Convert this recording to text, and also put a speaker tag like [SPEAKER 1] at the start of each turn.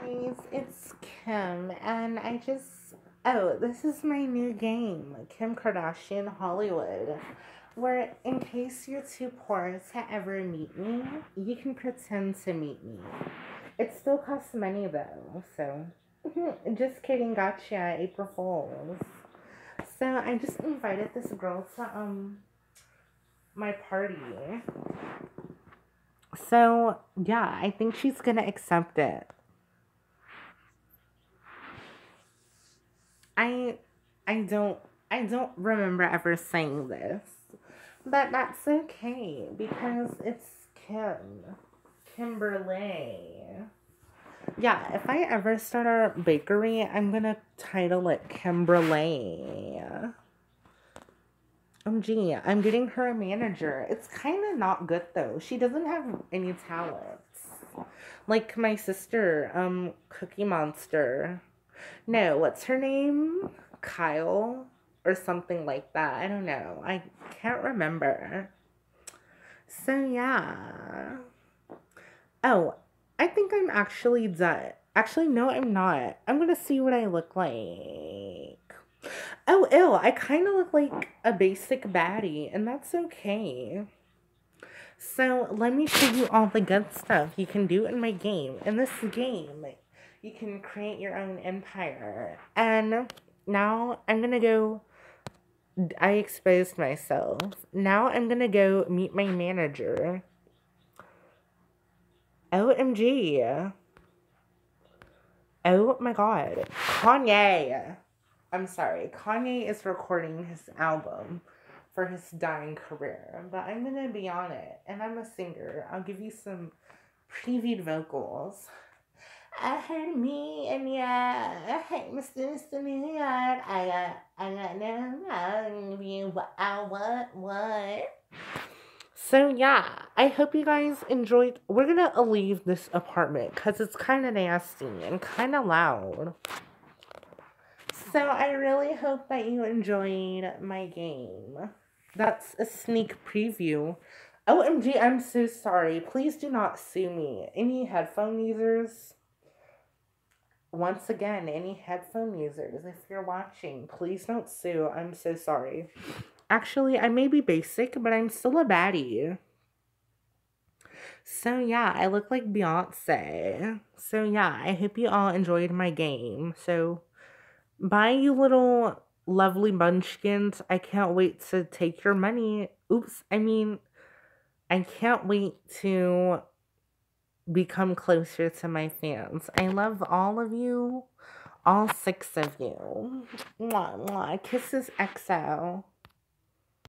[SPEAKER 1] guys, it's Kim, and I just. Oh, this is my new game, Kim Kardashian Hollywood, where in case you're too poor to ever meet me, you can pretend to meet me. It still costs money though, so. just kidding, gotcha, April Fools. So I just invited this girl to um my party. So yeah, I think she's gonna accept it. I I don't I don't remember ever saying this. But that's okay because it's Kim. Kimberly. Yeah, if I ever start a bakery, I'm gonna title it Kimberly. Um, gee, I'm getting her a manager. It's kind of not good though. She doesn't have any talents. Like my sister, um, Cookie Monster. No, what's her name? Kyle or something like that. I don't know. I can't remember. So yeah. Oh, I think I'm actually done. Actually, no, I'm not. I'm gonna see what I look like. Oh, ew, I kind of look like a basic baddie, and that's okay. So, let me show you all the good stuff you can do in my game. In this game, you can create your own empire. And now I'm gonna go. I exposed myself. Now I'm gonna go meet my manager. OMG. Oh my god. Kanye. I'm sorry. Kanye is recording his album for his dying career, but I'm gonna be on it, and I'm a singer. I'll give you some previewed vocals. Me and yeah, I got, I got no you. What I what what. So yeah, I hope you guys enjoyed. We're gonna leave this apartment because it's kind of nasty and kind of loud. So I really hope that you enjoyed my game. That's a sneak preview. OMG, I'm so sorry. Please do not sue me. Any headphone users? Once again, any headphone users, if you're watching, please don't sue. I'm so sorry. Actually, I may be basic, but I'm still a baddie. So yeah, I look like Beyonce. So yeah, I hope you all enjoyed my game. So bye you little lovely munchkins. I can't wait to take your money. Oops, I mean I can't wait to become closer to my fans. I love all of you. All six of you. Mwah, mwah. Kisses XO.